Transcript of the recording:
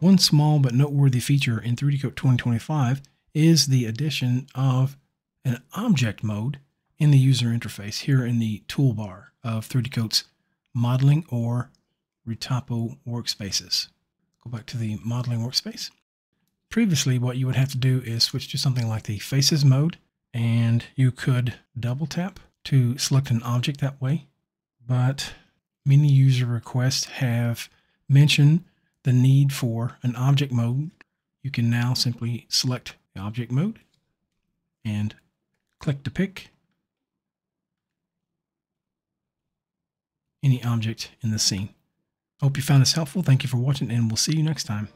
One small but noteworthy feature in 3D Coat 2025 is the addition of an object mode in the user interface here in the toolbar of 3D Coat's modeling or Retopo workspaces. Go back to the modeling workspace. Previously, what you would have to do is switch to something like the faces mode, and you could double tap to select an object that way. But many user requests have mentioned the need for an object mode. You can now simply select the object mode and click to pick any object in the scene. Hope you found this helpful. Thank you for watching, and we'll see you next time.